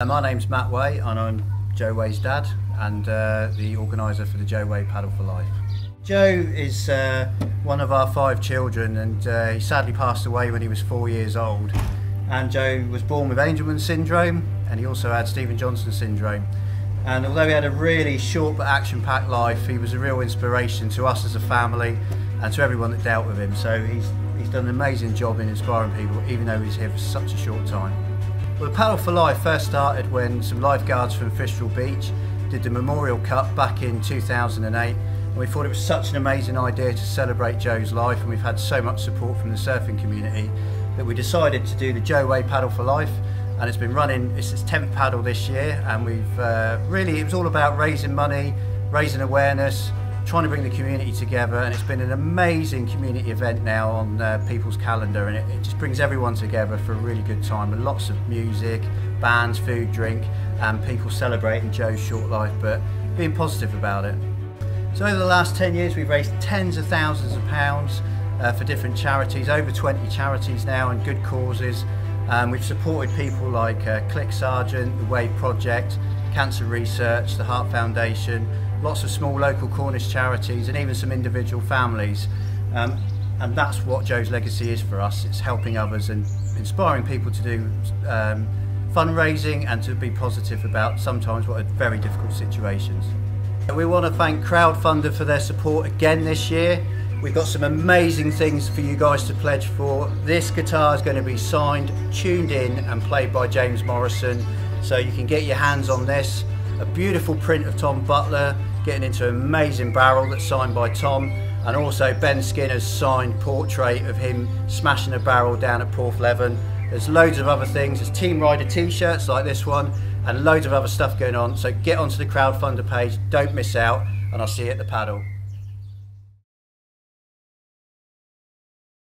Uh, My name's Matt Way and I'm Joe Way's dad and uh, the organiser for the Joe Way Paddle for Life. Joe is uh, one of our five children and uh, he sadly passed away when he was four years old. And Joe was born with Angelman syndrome and he also had Stevens-Johnson syndrome. And although he had a really short but action-packed life, he was a real inspiration to us as a family and to everyone that dealt with him. So he's, he's done an amazing job in inspiring people, even though he's here for such a short time. Well, the Paddle for Life first started when some lifeguards from Fistral Beach did the Memorial Cup back in 2008. And we thought it was such an amazing idea to celebrate Joe's life, and we've had so much support from the surfing community that we decided to do the Joe Way Paddle for Life. And it's been running, it's its 10th paddle this year, and we've uh, really, it was all about raising money, raising awareness, trying to bring the community together and it's been an amazing community event now on uh, people's calendar and it, it, just brings everyone together for a really good time and lots of music, bands, food, drink and people celebrating Joe's short life but being positive about it. So over the last 10 years we've raised tens of thousands of pounds uh, for different charities, over 20 charities now and good causes. Um, we've supported people like uh, CLIC Sargent, the Wave Project, Cancer Research, the Heart Foundation, lots of small local Cornish charities and even some individual families. Um, and that's what Joe's legacy is for us. It's helping others and inspiring people to do um, fundraising and to be positive about sometimes what are very difficult situations. We want to thank Crowdfunder for their support again this year. We've got some amazing things for you guys to pledge for. This guitar is going to be signed, tuned in and played by James Morrison. So you can get your hands on this. A beautiful print of Tom Butler, getting into an amazing barrel that's signed by Tom. And also Ben Skinner's signed portrait of him smashing a barrel down at Porthleven. There's loads of other things. There's Team Rider t-shirts like this one and loads of other stuff going on. So get onto the crowdfunder page, don't miss out, and I'll see you at the paddle.